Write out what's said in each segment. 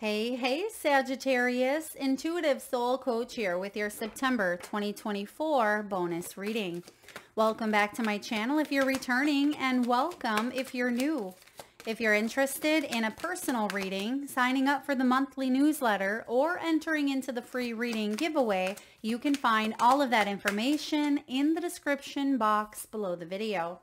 Hey, hey, Sagittarius, Intuitive Soul Coach here with your September 2024 bonus reading. Welcome back to my channel if you're returning and welcome if you're new. If you're interested in a personal reading, signing up for the monthly newsletter, or entering into the free reading giveaway, you can find all of that information in the description box below the video.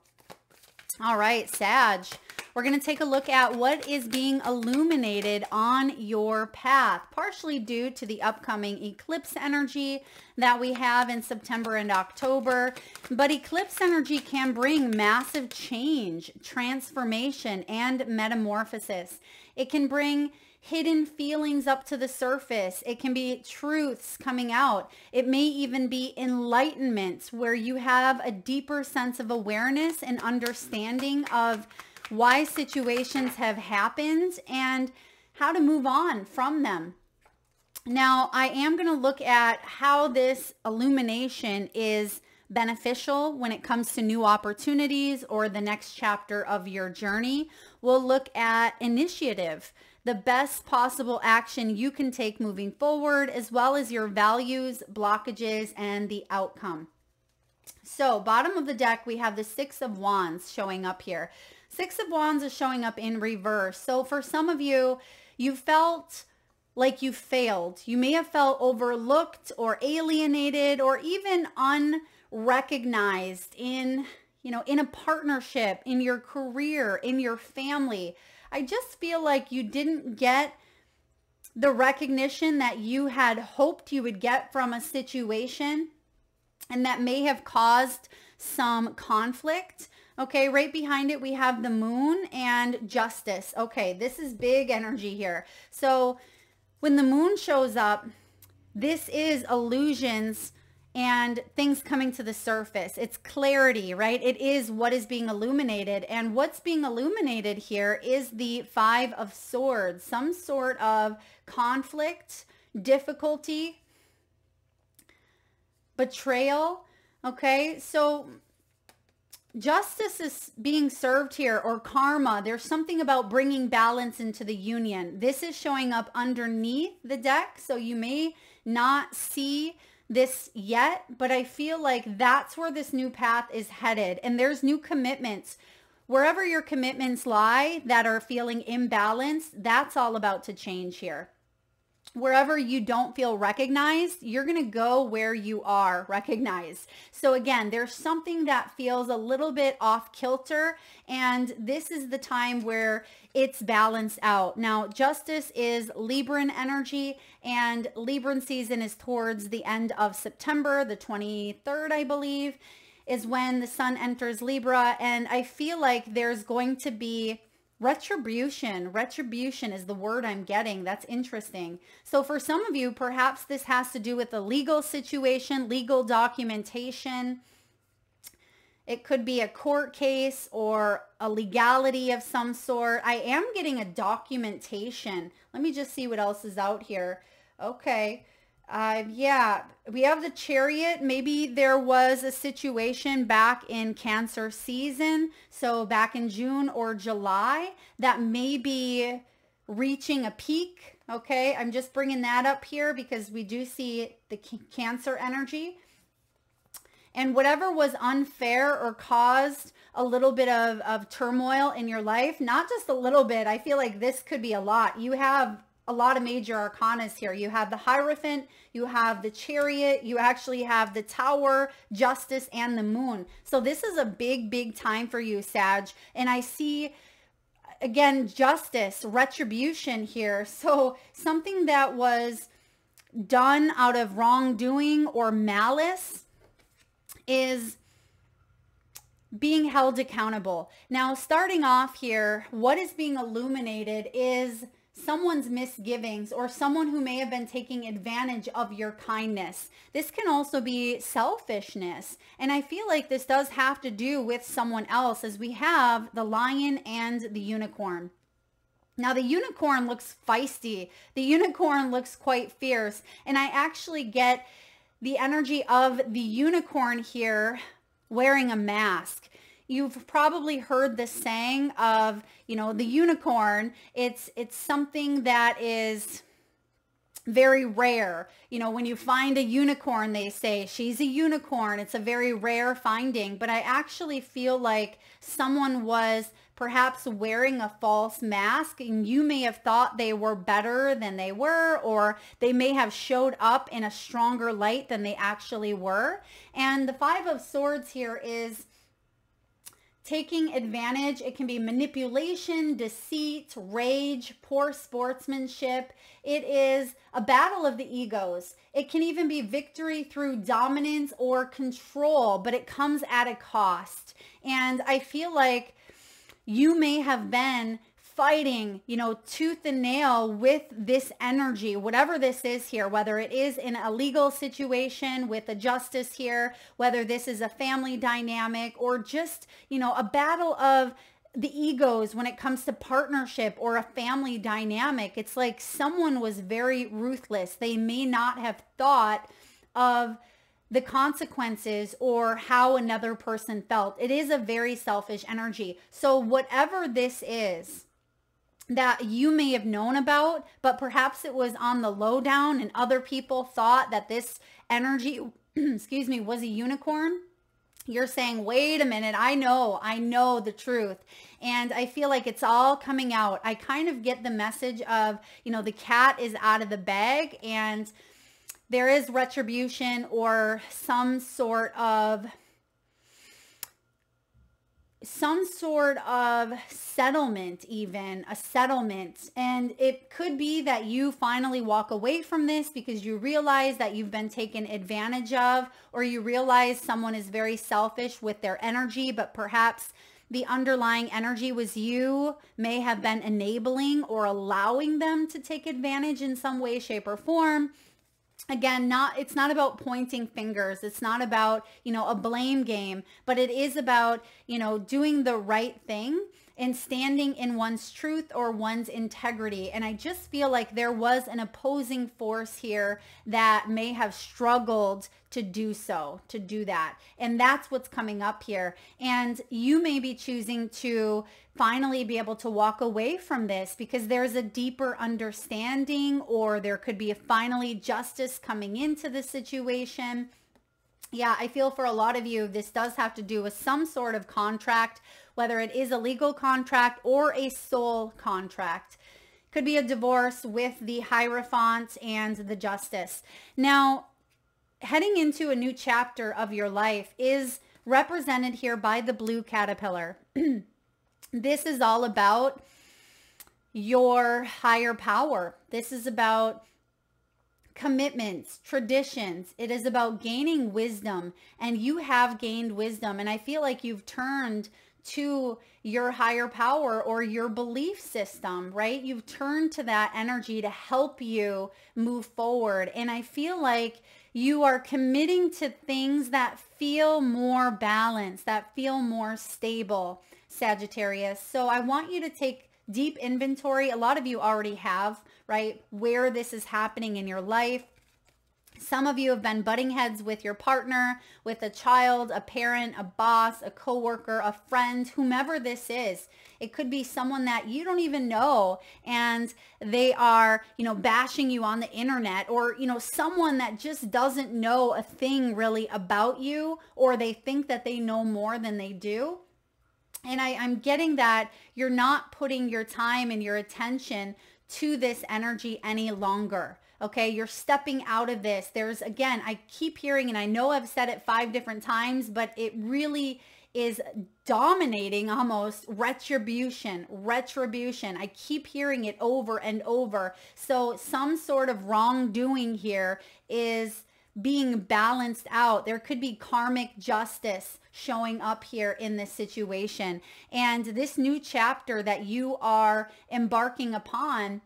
All right, Sag. We're going to take a look at what is being illuminated on your path, partially due to the upcoming eclipse energy that we have in September and October. But eclipse energy can bring massive change, transformation, and metamorphosis. It can bring hidden feelings up to the surface. It can be truths coming out. It may even be enlightenment where you have a deeper sense of awareness and understanding of why situations have happened and how to move on from them. Now, I am going to look at how this illumination is beneficial when it comes to new opportunities or the next chapter of your journey. We'll look at initiative, the best possible action you can take moving forward, as well as your values, blockages, and the outcome. So bottom of the deck, we have the Six of Wands showing up here. Six of Wands is showing up in reverse. So for some of you, you felt like you failed. You may have felt overlooked or alienated or even unrecognized in, you know, in a partnership, in your career, in your family. I just feel like you didn't get the recognition that you had hoped you would get from a situation and that may have caused some conflict Okay, right behind it, we have the moon and justice. Okay, this is big energy here. So when the moon shows up, this is illusions and things coming to the surface. It's clarity, right? It is what is being illuminated. And what's being illuminated here is the five of swords, some sort of conflict, difficulty, betrayal. Okay, so justice is being served here or karma. There's something about bringing balance into the union. This is showing up underneath the deck. So you may not see this yet, but I feel like that's where this new path is headed. And there's new commitments. Wherever your commitments lie that are feeling imbalanced, that's all about to change here wherever you don't feel recognized, you're going to go where you are recognized. So again, there's something that feels a little bit off kilter and this is the time where it's balanced out. Now, justice is Libran energy and Libran season is towards the end of September, the 23rd, I believe, is when the sun enters Libra. And I feel like there's going to be Retribution. Retribution is the word I'm getting. That's interesting. So for some of you, perhaps this has to do with a legal situation, legal documentation. It could be a court case or a legality of some sort. I am getting a documentation. Let me just see what else is out here. Okay. Uh, yeah, we have the chariot. Maybe there was a situation back in cancer season. So back in June or July that may be reaching a peak. Okay, I'm just bringing that up here because we do see the cancer energy. And whatever was unfair or caused a little bit of, of turmoil in your life, not just a little bit, I feel like this could be a lot. You have a lot of major arcanas here. You have the Hierophant, you have the Chariot, you actually have the Tower, Justice, and the Moon. So this is a big, big time for you, Sag. And I see, again, justice, retribution here. So something that was done out of wrongdoing or malice is being held accountable. Now, starting off here, what is being illuminated is someone's misgivings or someone who may have been taking advantage of your kindness. This can also be selfishness. And I feel like this does have to do with someone else as we have the lion and the unicorn. Now the unicorn looks feisty. The unicorn looks quite fierce. And I actually get the energy of the unicorn here wearing a mask you've probably heard the saying of, you know, the unicorn. It's it's something that is very rare. You know, when you find a unicorn, they say she's a unicorn. It's a very rare finding, but I actually feel like someone was perhaps wearing a false mask and you may have thought they were better than they were or they may have showed up in a stronger light than they actually were. And the 5 of swords here is taking advantage. It can be manipulation, deceit, rage, poor sportsmanship. It is a battle of the egos. It can even be victory through dominance or control, but it comes at a cost. And I feel like you may have been fighting, you know, tooth and nail with this energy, whatever this is here, whether it is in a legal situation with a justice here, whether this is a family dynamic or just, you know, a battle of the egos when it comes to partnership or a family dynamic. It's like someone was very ruthless. They may not have thought of the consequences or how another person felt. It is a very selfish energy. So whatever this is that you may have known about, but perhaps it was on the lowdown and other people thought that this energy, excuse me, was a unicorn. You're saying, wait a minute, I know, I know the truth. And I feel like it's all coming out. I kind of get the message of, you know, the cat is out of the bag and there is retribution or some sort of some sort of settlement even a settlement. And it could be that you finally walk away from this because you realize that you've been taken advantage of or you realize someone is very selfish with their energy but perhaps the underlying energy was you may have been enabling or allowing them to take advantage in some way shape or form again not it's not about pointing fingers. It's not about you know a blame game but it is about you know doing the right thing and standing in one's truth or one's integrity. And I just feel like there was an opposing force here that may have struggled to do so, to do that. And that's what's coming up here. And you may be choosing to finally be able to walk away from this because there's a deeper understanding or there could be a finally justice coming into the situation. Yeah, I feel for a lot of you, this does have to do with some sort of contract whether it is a legal contract or a soul contract. Could be a divorce with the Hierophant and the Justice. Now, heading into a new chapter of your life is represented here by the blue caterpillar. this is all about your higher power. This is about commitments, traditions. It is about gaining wisdom and you have gained wisdom. And I feel like you've turned to your higher power or your belief system, right? You've turned to that energy to help you move forward. And I feel like you are committing to things that feel more balanced, that feel more stable, Sagittarius. So I want you to take deep inventory. A lot of you already have, right? Where this is happening in your life some of you have been butting heads with your partner, with a child, a parent, a boss, a coworker, a friend, whomever this is. It could be someone that you don't even know and they are, you know, bashing you on the internet or, you know, someone that just doesn't know a thing really about you or they think that they know more than they do. And I, I'm getting that you're not putting your time and your attention to this energy any longer. Okay, you're stepping out of this. There's, again, I keep hearing, and I know I've said it five different times, but it really is dominating almost retribution, retribution. I keep hearing it over and over. So some sort of wrongdoing here is being balanced out. There could be karmic justice showing up here in this situation. And this new chapter that you are embarking upon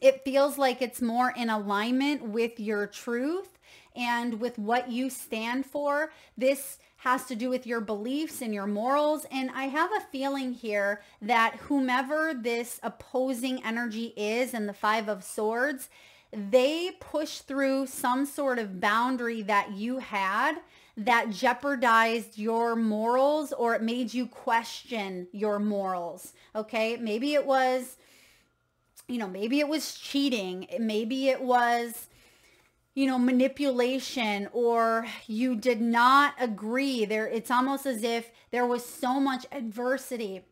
it feels like it's more in alignment with your truth and with what you stand for. This has to do with your beliefs and your morals. And I have a feeling here that whomever this opposing energy is in the Five of Swords, they push through some sort of boundary that you had that jeopardized your morals or it made you question your morals. Okay. Maybe it was, you know, maybe it was cheating. Maybe it was, you know, manipulation or you did not agree there. It's almost as if there was so much adversity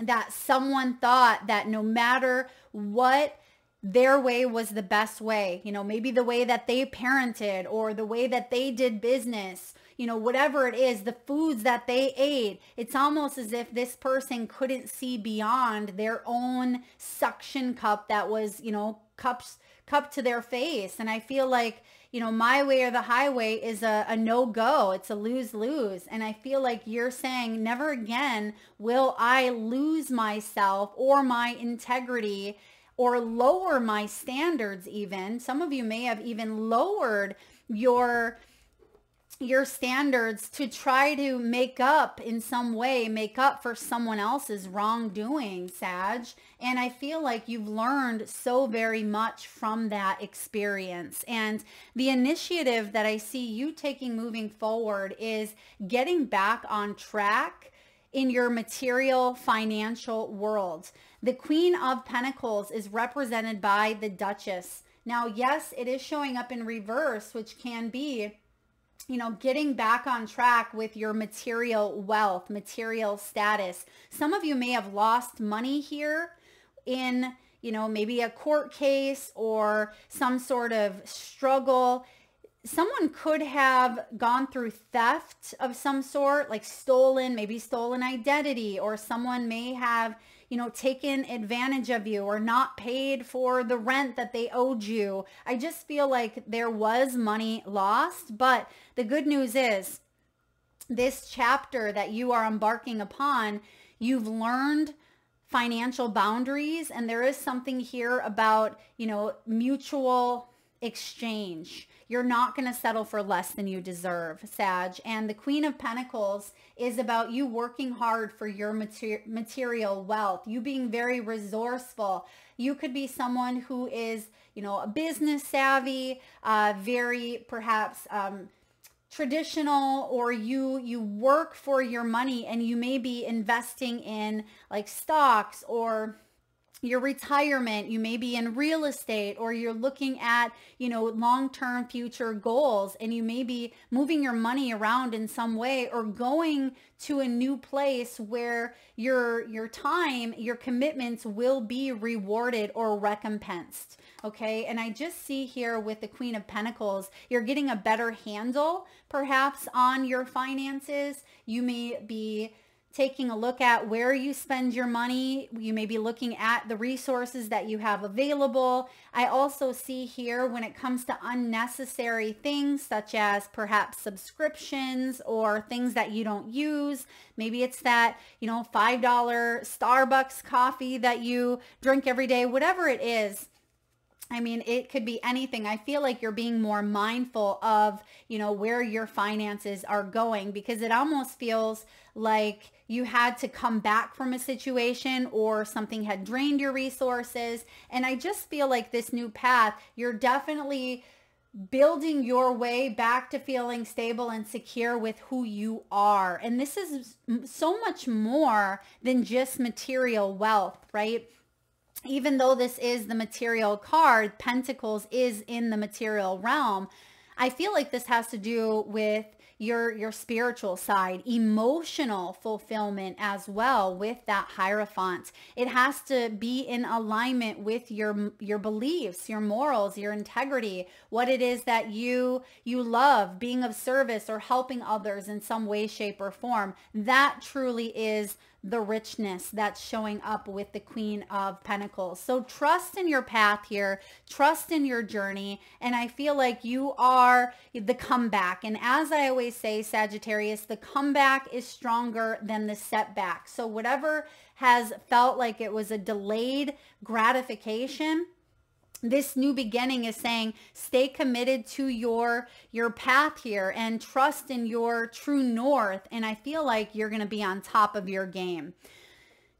that someone thought that no matter what their way was the best way. You know, maybe the way that they parented or the way that they did business, you know, whatever it is, the foods that they ate. It's almost as if this person couldn't see beyond their own suction cup that was, you know, cups cup to their face. And I feel like, you know, my way or the highway is a, a no-go. It's a lose-lose. And I feel like you're saying never again will I lose myself or my integrity or lower my standards even. Some of you may have even lowered your your standards to try to make up in some way, make up for someone else's wrongdoing, Sag. And I feel like you've learned so very much from that experience. And the initiative that I see you taking moving forward is getting back on track in your material financial world. The Queen of Pentacles is represented by the Duchess. Now, yes, it is showing up in reverse, which can be, you know, getting back on track with your material wealth, material status. Some of you may have lost money here in, you know, maybe a court case or some sort of struggle someone could have gone through theft of some sort, like stolen, maybe stolen identity, or someone may have, you know, taken advantage of you or not paid for the rent that they owed you. I just feel like there was money lost. But the good news is this chapter that you are embarking upon, you've learned financial boundaries and there is something here about, you know, mutual exchange you're not going to settle for less than you deserve, Sag. And the Queen of Pentacles is about you working hard for your mater- material wealth, you being very resourceful. You could be someone who is, you know, a business savvy, uh, very perhaps um, traditional or you you work for your money and you may be investing in like stocks or your retirement, you may be in real estate or you're looking at, you know, long-term future goals and you may be moving your money around in some way or going to a new place where your your time, your commitments will be rewarded or recompensed. Okay? And I just see here with the Queen of Pentacles, you're getting a better handle perhaps on your finances. You may be taking a look at where you spend your money. You may be looking at the resources that you have available. I also see here when it comes to unnecessary things such as perhaps subscriptions or things that you don't use. Maybe it's that, you know, $5 Starbucks coffee that you drink every day, whatever it is I mean, it could be anything. I feel like you're being more mindful of, you know, where your finances are going because it almost feels like you had to come back from a situation or something had drained your resources. And I just feel like this new path, you're definitely building your way back to feeling stable and secure with who you are. And this is so much more than just material wealth, right? even though this is the material card, Pentacles is in the material realm. I feel like this has to do with your your spiritual side, emotional fulfillment as well with that hierophant. It has to be in alignment with your your beliefs, your morals, your integrity, what it is that you you love, being of service or helping others in some way shape or form. That truly is the richness that's showing up with the Queen of Pentacles. So trust in your path here, trust in your journey, and I feel like you are the comeback. And as I always say, Sagittarius, the comeback is stronger than the setback. So whatever has felt like it was a delayed gratification, this new beginning is saying stay committed to your your path here and trust in your true north and i feel like you're going to be on top of your game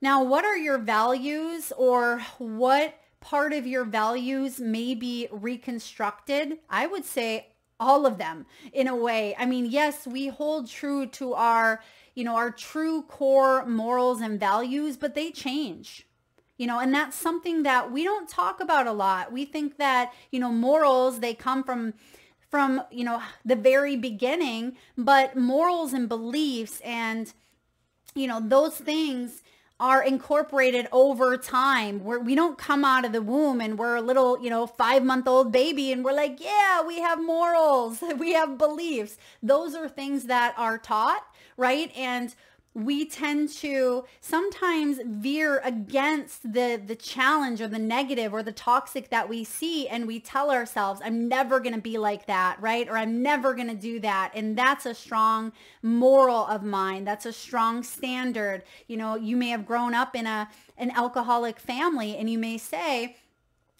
now what are your values or what part of your values may be reconstructed i would say all of them in a way. I mean, yes, we hold true to our, you know, our true core morals and values, but they change. You know, and that's something that we don't talk about a lot. We think that, you know, morals, they come from from, you know, the very beginning, but morals and beliefs and you know, those things are incorporated over time where we don't come out of the womb and we're a little, you know, five month old baby and we're like, yeah, we have morals, we have beliefs. Those are things that are taught, right? And we tend to sometimes veer against the the challenge or the negative or the toxic that we see and we tell ourselves i'm never going to be like that right? Or i'm never going to do that. And that's a strong moral of mine. That's a strong standard. You know you may have grown up in a an alcoholic family and you may say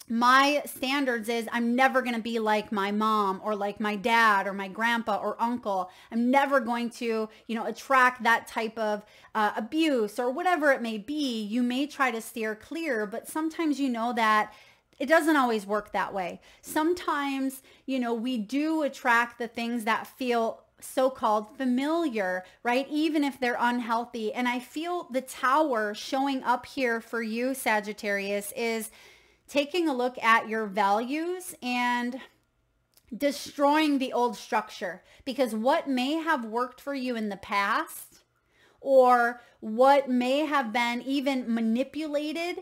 my standards is I'm never going to be like my mom or like my dad or my grandpa or uncle. I'm never going to, you know, attract that type of uh, abuse or whatever it may be. You may try to steer clear, but sometimes you know that it doesn't always work that way. Sometimes, you know, we do attract the things that feel so-called familiar, right? Even if they're unhealthy. And I feel the tower showing up here for you, Sagittarius, is taking a look at your values and destroying the old structure. Because what may have worked for you in the past or what may have been even manipulated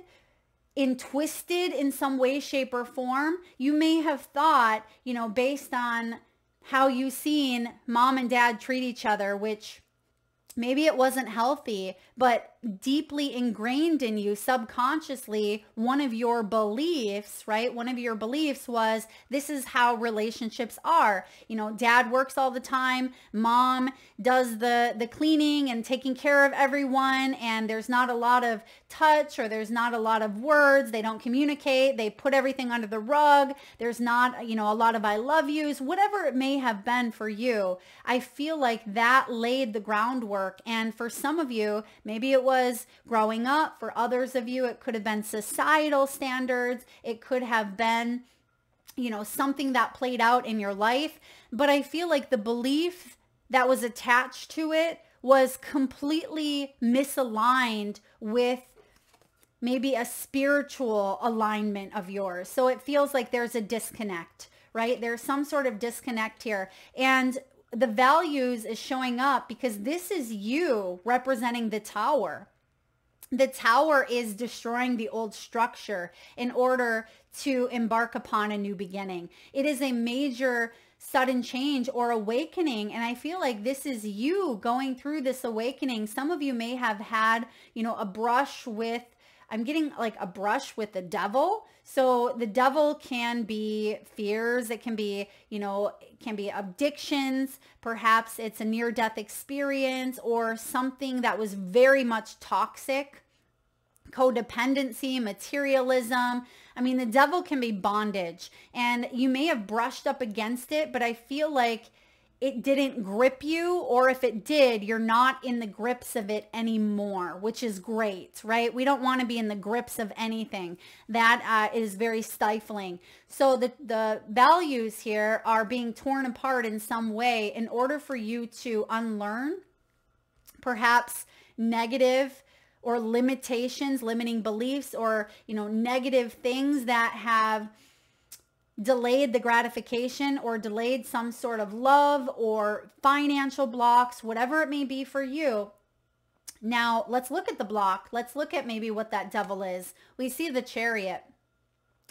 and twisted in some way, shape, or form, you may have thought, you know, based on how you seen mom and dad treat each other, which maybe it wasn't healthy, but deeply ingrained in you subconsciously, one of your beliefs, right? One of your beliefs was this is how relationships are. You know, dad works all the time, mom does the the cleaning and taking care of everyone and there's not a lot of touch or there's not a lot of words, they don't communicate, they put everything under the rug. There's not, you know, a lot of I love yous, whatever it may have been for you. I feel like that laid the groundwork and for some of you, maybe it was growing up. For others of you, it could have been societal standards. It could have been, you know, something that played out in your life. But I feel like the belief that was attached to it was completely misaligned with maybe a spiritual alignment of yours. So it feels like there's a disconnect, right? There's some sort of disconnect here. And the values is showing up because this is you representing the tower. The tower is destroying the old structure in order to embark upon a new beginning. It is a major sudden change or awakening. And I feel like this is you going through this awakening. Some of you may have had, you know, a brush with I'm getting like a brush with the devil. So the devil can be fears. It can be, you know, can be addictions. Perhaps it's a near death experience or something that was very much toxic codependency, materialism. I mean, the devil can be bondage and you may have brushed up against it, but I feel like it didn't grip you or if it did you're not in the grips of it anymore which is great right? We don't want to be in the grips of anything. That uh, is very stifling. So the the values here are being torn apart in some way in order for you to unlearn perhaps negative or limitations limiting beliefs or you know negative things that have delayed the gratification or delayed some sort of love or financial blocks, whatever it may be for you. Now, let's look at the block. Let's look at maybe what that devil is. We see the chariot.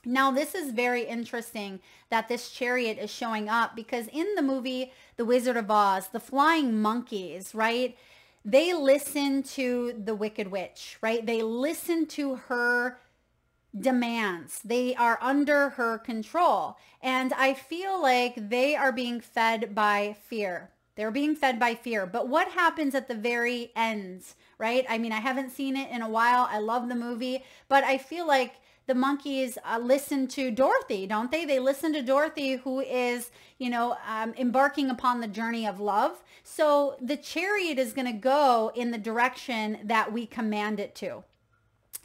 Now, this is very interesting that this chariot is showing up because in the movie The Wizard of Oz, the flying monkeys, right? They listen to the Wicked Witch, right? They listen to her demands. They are under her control. And I feel like they are being fed by fear. They're being fed by fear. But what happens at the very end, right? I mean, I haven't seen it in a while. I love the movie, but I feel like the monkeys uh, listen to Dorothy, don't they? They listen to Dorothy, who is, you know, um, embarking upon the journey of love. So the chariot is going to go in the direction that we command it to.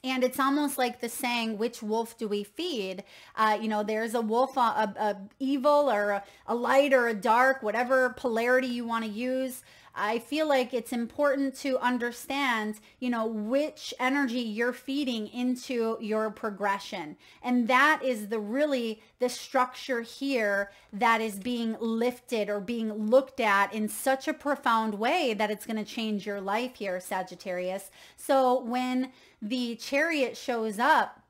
And it's almost like the saying which wolf do we feed? Uh, you know there's a wolf a, a, a evil or a, a, light or a dark whatever polarity you want to use I feel like it's important to understand, you know, which energy you're feeding into your progression. And that is the really the structure here that is being lifted or being looked at in such a profound way that it's going to change your life here, Sagittarius. So when the chariot shows up,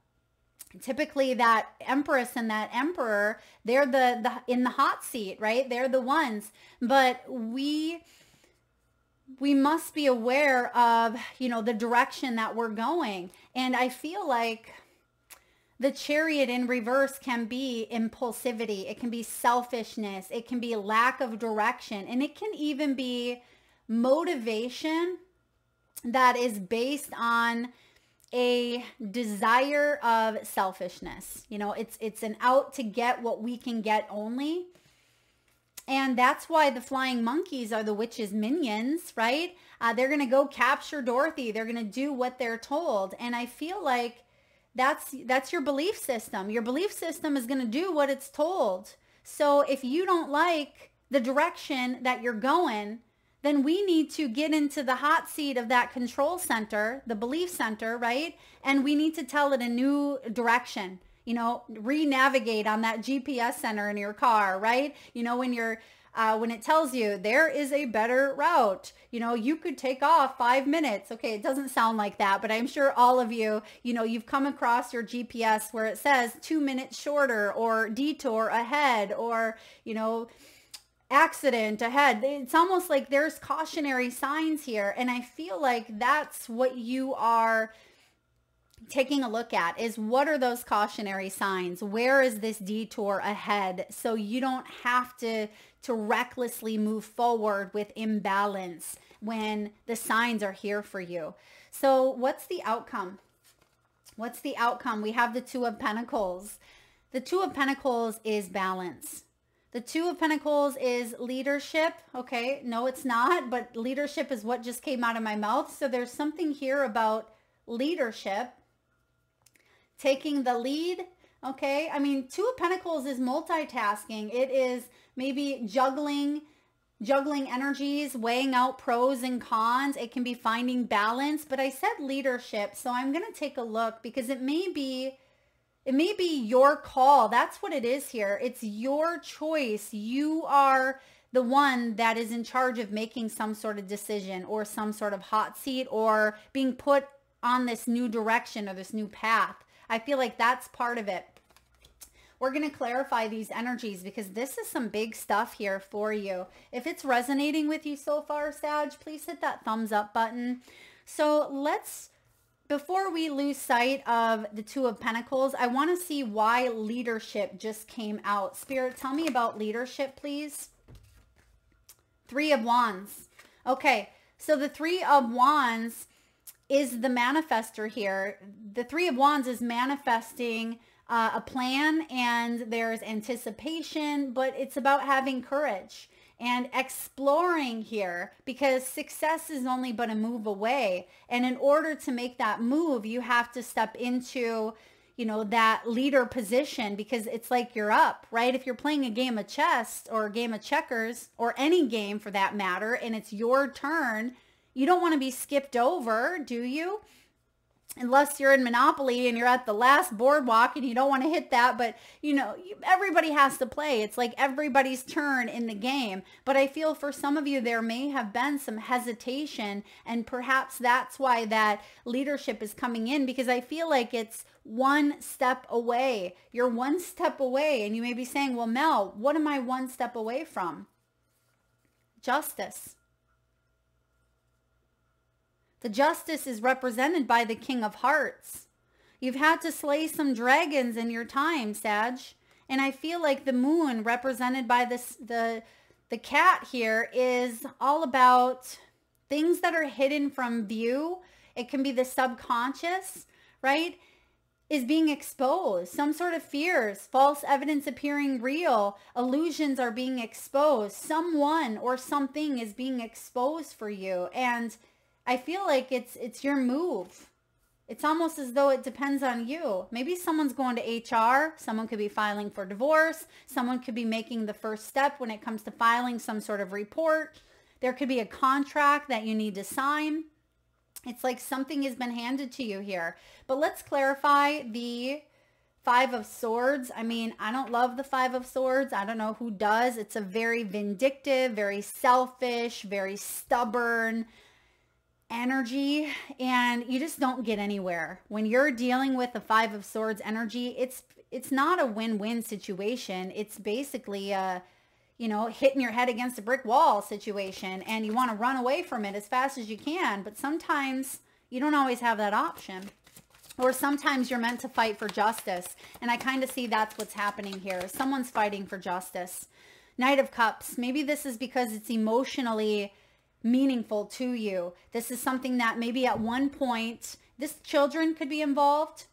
typically that empress and that emperor they're the, the in the hot seat right they're the ones but we we must be aware of, you know, the direction that we're going. And I feel like the chariot in reverse can be impulsivity. It can be selfishness. It can be lack of direction. And it can even be motivation that is based on a desire of selfishness. You know, it's it's an out to get what we can get only. And that's why the flying monkeys are the witch's minions, right? Uh, they're going to go capture Dorothy. They're going to do what they're told. And I feel like that's that's your belief system. Your belief system is going to do what it's told. So if you don't like the direction that you're going, then we need to get into the hot seat of that control center, the belief center, right? And we need to tell it a new direction you know, re-navigate on that GPS center in your car, right? You know, when you're uh, when it tells you there is a better route, you know, you could take off five minutes. Okay, it doesn't sound like that, but I'm sure all of you, you know, you've come across your GPS where it says two minutes shorter or detour ahead or, you know, accident ahead. It's almost like there's cautionary signs here. And I feel like that's what you are taking a look at is what are those cautionary signs? Where is this detour ahead? So you don't have to to recklessly move forward with imbalance when the signs are here for you. So what's the outcome? What's the outcome? We have the 2 of pentacles. The 2 of pentacles is balance. The Two of Pentacles is leadership. Okay, no, it's not, but leadership is what just came out of my mouth. So there's something here about leadership taking the lead. Okay. I mean, Two of Pentacles is multitasking. It is maybe juggling juggling energies, weighing out pros and cons. It can be finding balance, but I said leadership. So I'm going to take a look because it may be it may be your call. That's what it is here. It's your choice. You are the one that is in charge of making some sort of decision or some sort of hot seat or being put on this new direction or this new path. I feel like that's part of it. We're going to clarify these energies because this is some big stuff here for you. If it's resonating with you so far, Sag, please hit that thumbs up button. So let's, before we lose sight of the Two of Pentacles, I want to see why leadership just came out. Spirit, tell me about leadership, please. Three of Wands. Okay, so the Three of Wands is the manifester here. The Three of Wands is manifesting uh, a plan and there's anticipation, but it's about having courage and exploring here because success is only but a move away. And in order to make that move, you have to step into you know, that leader position because it's like you're up, right? If you're playing a game of chess or a game of checkers or any game for that matter, and it's your turn, you don't want to be skipped over, do you? Unless you're in Monopoly and you're at the last boardwalk and you don't want to hit that. But, you know, everybody has to play. It's like everybody's turn in the game. But I feel for some of you, there may have been some hesitation. And perhaps that's why that leadership is coming in because I feel like it's one step away. You're one step away. And you may be saying, well, Mel, what am I one step away from? Justice the justice is represented by the King of Hearts. You've had to slay some dragons in your time, Sag. And I feel like the moon represented by this the the cat here is all about things that are hidden from view. It can be the subconscious, right? Is being exposed. Some sort of fears, false evidence appearing real, illusions are being exposed. Someone or something is being exposed for you. And I feel like it's it's your move. It's almost as though it depends on you. Maybe someone's going to HR. Someone could be filing for divorce. Someone could be making the first step when it comes to filing some sort of report. There could be a contract that you need to sign. It's like something has been handed to you here. But let's clarify the Five of Swords. I mean, I don't love the Five of Swords. I don't know who does. It's a very vindictive, very selfish, very stubborn, energy and you just don't get anywhere. When you're dealing with the 5 of swords energy, it's it's not a win-win situation. It's basically a you know, hitting your head against a brick wall situation and you want to run away from it as fast as you can, but sometimes you don't always have that option. Or sometimes you're meant to fight for justice. And I kind of see that's what's happening here. Someone's fighting for justice. Knight of Cups. Maybe this is because it's emotionally meaningful to you. This is something that maybe at one point, this children could be involved.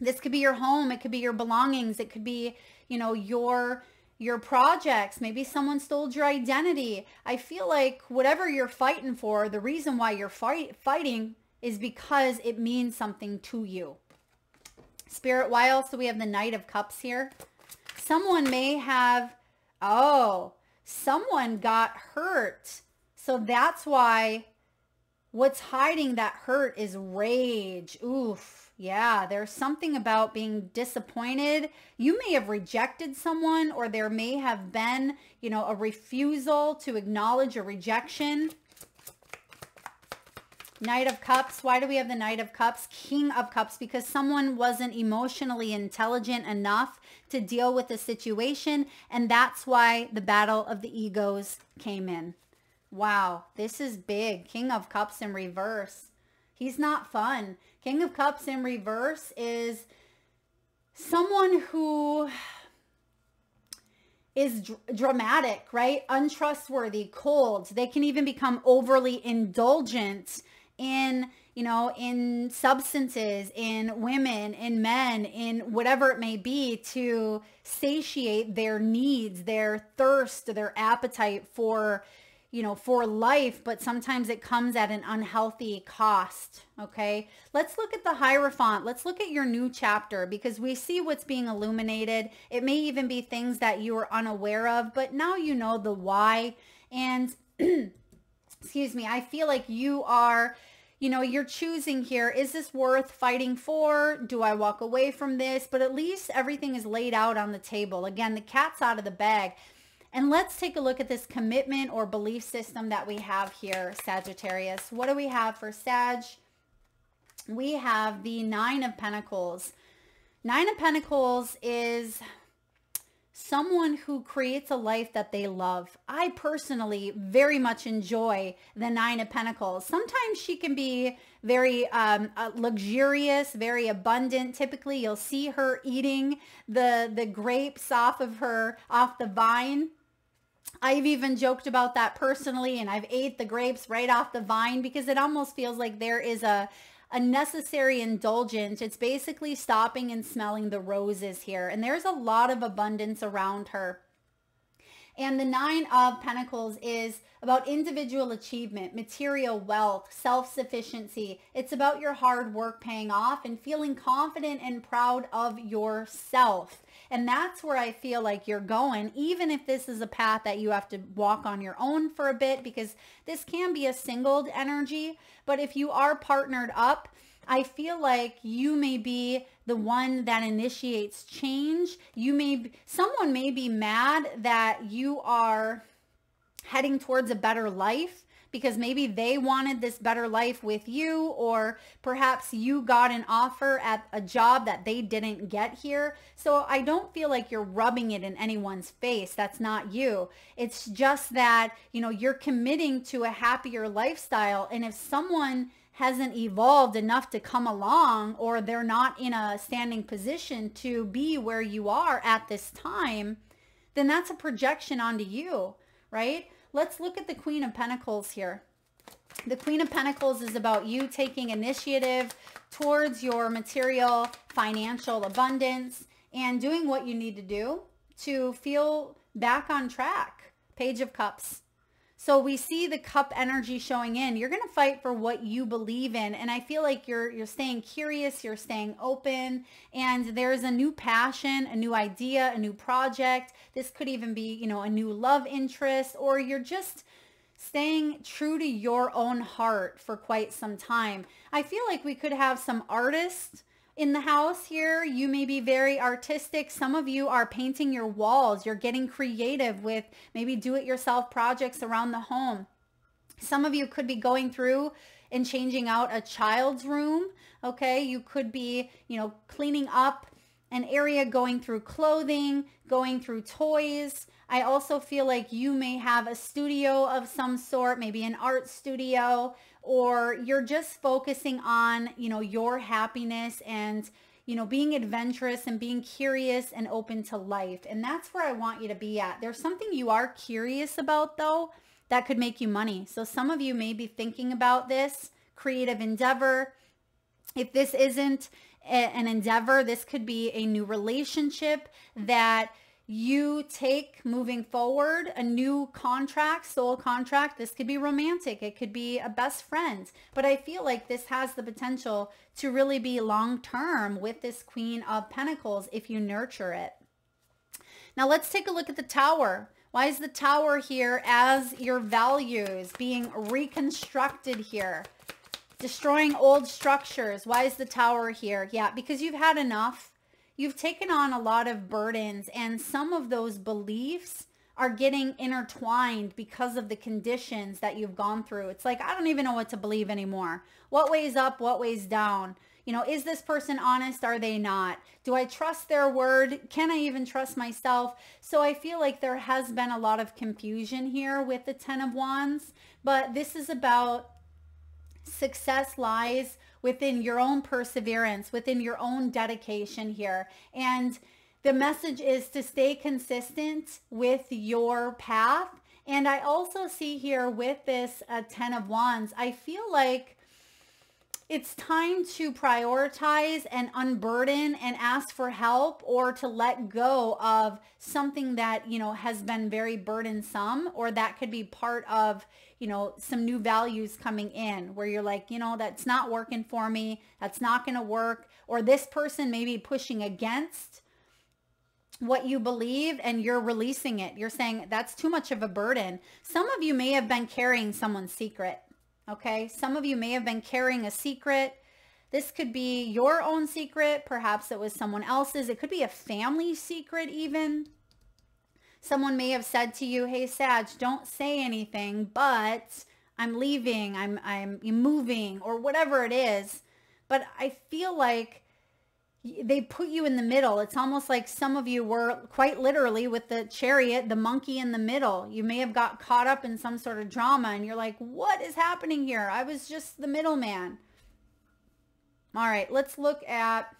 This could be your home. It could be your belongings. It could be, you know, your your projects. Maybe someone stole your identity. I feel like whatever you're fighting for, the reason why you're fight, fighting is because it means something to you. Spirit, why else do we have the Knight of Cups here? Someone may have, oh, someone got hurt so that's why what's hiding that hurt is rage. Oof. Yeah, there's something about being disappointed. You may have rejected someone or there may have been, you know, a refusal to acknowledge a rejection. Knight of Cups. Why do we have the Knight of Cups? King of Cups. Because someone wasn't emotionally intelligent enough to deal with the situation. And that's why the battle of the egos came in. Wow, this is big. King of Cups in reverse. He's not fun. King of Cups in reverse is someone who is dr dramatic, right? Untrustworthy, cold. They can even become overly indulgent in, you know, in substances, in women, in men, in whatever it may be to satiate their needs, their thirst, their appetite for you know, for life, but sometimes it comes at an unhealthy cost. Okay. Let's look at the Hierophant. Let's look at your new chapter because we see what's being illuminated. It may even be things that you were unaware of, but now you know the why. And excuse me, I feel like you are you know, you're choosing here, is this worth fighting for? Do I walk away from this? But at least everything is laid out on the table. Again, the cat's out of the bag. And let's take a look at this commitment or belief system that we have here, Sagittarius. What do we have for Sag? We have the Nine of Pentacles. Nine of Pentacles is someone who creates a life that they love. I personally very much enjoy the Nine of Pentacles. Sometimes she can be very um, uh, luxurious, very abundant. Typically, you'll see her eating the, the grapes off of her, off the vine I've even joked about that personally and I've ate the grapes right off the vine because it almost feels like there is a a necessary indulgence. It's basically stopping and smelling the roses here. And there's a lot of abundance around her. And the Nine of Pentacles is about individual achievement, material wealth, self-sufficiency. It's about your hard work paying off and feeling confident and proud of yourself. And that's where I feel like you're going, even if this is a path that you have to walk on your own for a bit, because this can be a singled energy. But if you are partnered up, I feel like you may be the one that initiates change. You may, someone may be mad that you are heading towards a better life because maybe they wanted this better life with you or perhaps you got an offer at a job that they didn't get here. So I don't feel like you're rubbing it in anyone's face. That's not you. It's just that, you know, you're committing to a happier lifestyle. And if someone hasn't evolved enough to come along or they're not in a standing position to be where you are at this time, then that's a projection onto you, right? Let's look at the Queen of Pentacles here. The Queen of Pentacles is about you taking initiative towards your material, financial abundance and doing what you need to do to feel back on track. Page of Cups. So we see the cup energy showing in. You're going to fight for what you believe in. And I feel like you're you're staying curious, you're staying open, and there's a new passion, a new idea, a new project. This could even be, you know, a new love interest or you're just staying true to your own heart for quite some time. I feel like we could have some artists in the house here. You may be very artistic. Some of you are painting your walls. You're getting creative with maybe do-it-yourself projects around the home. Some of you could be going through and changing out a child's room. Okay. You could be, you know, cleaning up an area going through clothing, going through toys. I also feel like you may have a studio of some sort, maybe an art studio, or you're just focusing on, you know, your happiness and, you know, being adventurous and being curious and open to life. And that's where I want you to be at. There's something you are curious about though that could make you money. So some of you may be thinking about this creative endeavor. If this isn't an endeavor, this could be a new relationship that you take moving forward a new contract, soul contract. This could be romantic. It could be a best friend. But I feel like this has the potential to really be long term with this Queen of Pentacles if you nurture it. Now let's take a look at the tower. Why is the tower here as your values being reconstructed here? Destroying old structures. Why is the tower here? Yeah, because you've had enough you've taken on a lot of burdens and some of those beliefs are getting intertwined because of the conditions that you've gone through. It's like, I don't even know what to believe anymore. What weighs up? What weighs down? You know, is this person honest? Are they not? Do I trust their word? Can I even trust myself? So I feel like there has been a lot of confusion here with the 10 of Wands, but this is about success lies within your own perseverance, within your own dedication here. And the message is to stay consistent with your path. And I also see here with this uh, 10 of Wands, I feel like it's time to prioritize and unburden and ask for help or to let go of something that, you know, has been very burdensome or that could be part of, you know, some new values coming in where you're like, you know, that's not working for me. That's not going to work. Or this person may be pushing against what you believe and you're releasing it. You're saying that's too much of a burden. Some of you may have been carrying someone's secret Okay. Some of you may have been carrying a secret. This could be your own secret. Perhaps it was someone else's. It could be a family secret even. Someone may have said to you, hey, Sag, don't say anything, but I'm leaving, I'm, I'm moving or whatever it is. But I feel like they put you in the middle. It's almost like some of you were quite literally with the chariot, the monkey in the middle. You may have got caught up in some sort of drama and you're like, what is happening here? I was just the middleman. All right, let's look at,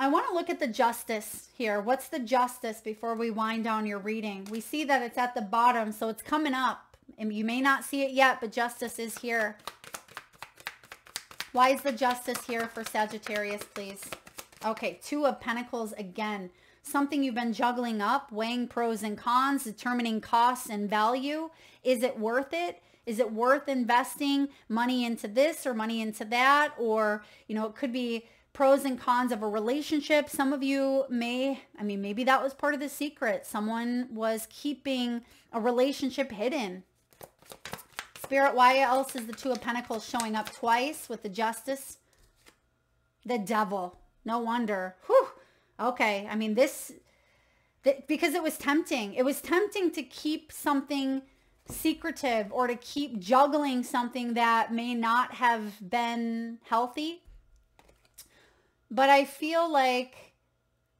I want to look at the justice here. What's the justice before we wind down your reading? We see that it's at the bottom, so it's coming up. And you may not see it yet, but justice is here. Why is the justice here for Sagittarius, please? Okay, two of pentacles again. Something you've been juggling up, weighing pros and cons, determining costs and value. Is it worth it? Is it worth investing money into this or money into that? Or, you know, it could be pros and cons of a relationship. Some of you may, I mean, maybe that was part of the secret. Someone was keeping a relationship hidden. Spirit, why else is the Two of Pentacles showing up twice with the Justice? The Devil. No wonder. Whew. Okay. I mean, this, th because it was tempting. It was tempting to keep something secretive or to keep juggling something that may not have been healthy. But I feel like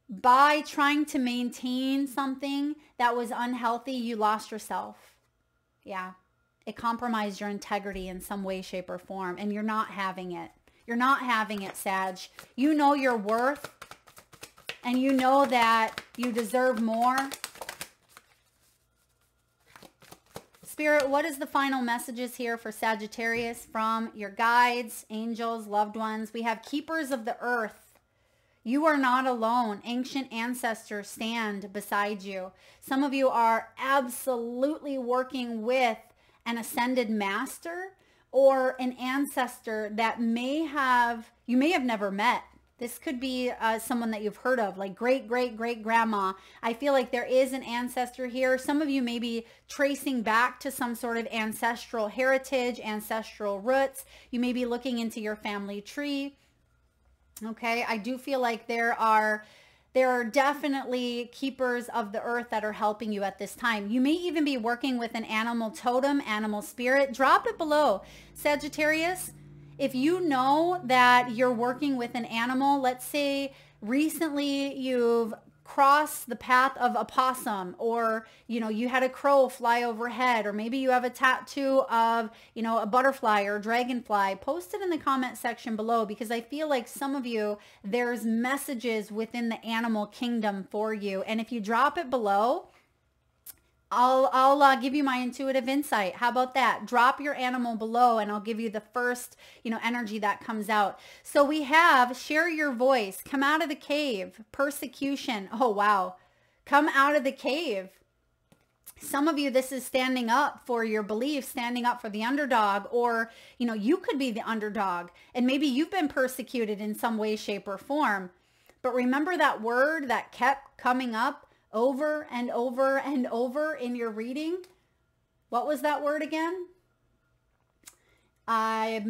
by trying to maintain something that was unhealthy, you lost yourself. Yeah it compromised your integrity in some way, shape, or form, and you're not having it. You're not having it, Sag. You know your worth, and you know that you deserve more. Spirit, what is the final messages here for Sagittarius from your guides, angels, loved ones? We have keepers of the earth. You are not alone. Ancient ancestors stand beside you. Some of you are absolutely working with an ascended master or an ancestor that may have, you may have never met. This could be uh, someone that you've heard of, like great, great, great grandma. I feel like there is an ancestor here. Some of you may be tracing back to some sort of ancestral heritage, ancestral roots. You may be looking into your family tree. Okay, I do feel like there are there are definitely keepers of the earth that are helping you at this time. You may even be working with an animal totem, animal spirit. Drop it below. Sagittarius, if you know that you're working with an animal, let's say recently you've crossed the path of a possum or you know you had a crow fly overhead or maybe you have a tattoo of you know a butterfly or dragonfly post it in the comment section below because i feel like some of you there's messages within the animal kingdom for you. And if you drop it below I'll, I'll uh, give you my intuitive insight. How about that? Drop your animal below and I'll give you the first, you know, energy that comes out. So we have share your voice, come out of the cave, persecution. Oh, wow. Come out of the cave. Some of you, this is standing up for your beliefs, standing up for the underdog, or, you know, you could be the underdog and maybe you've been persecuted in some way, shape, or form. But remember that word that kept coming up over and over and over in your reading. What was that word again? I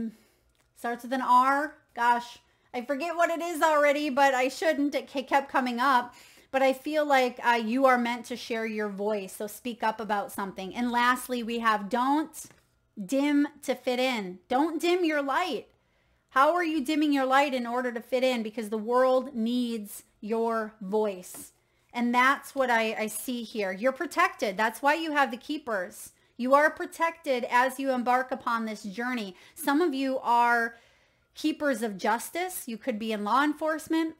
starts with an R. Gosh, I forget what it is already, but I shouldn't. It kept coming up. But I feel like uh, you are meant to share your voice. So speak up about something. And lastly, we have don't dim to fit in. Don't dim your light. How are you dimming your light in order to fit in? Because the world needs your voice. And that's what I, I see here. You're protected. That's why you have the keepers. You are protected as you embark upon this journey. Some of you are keepers of justice. You could be in law enforcement.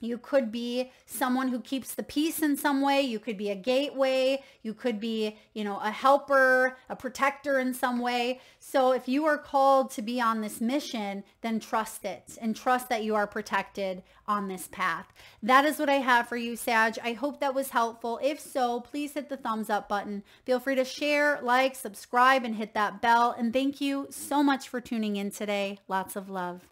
You could be someone who keeps the peace in some way. You could be a gateway. You could be, you know, a helper, a protector in some way. So if you are called to be on this mission, then trust it and trust that you are protected on this path. That is what I have for you, Sag. I hope that was helpful. If so, please hit the thumbs up button. Feel free to share, like, subscribe, and hit that bell. And thank you so much for tuning in today. Lots of love.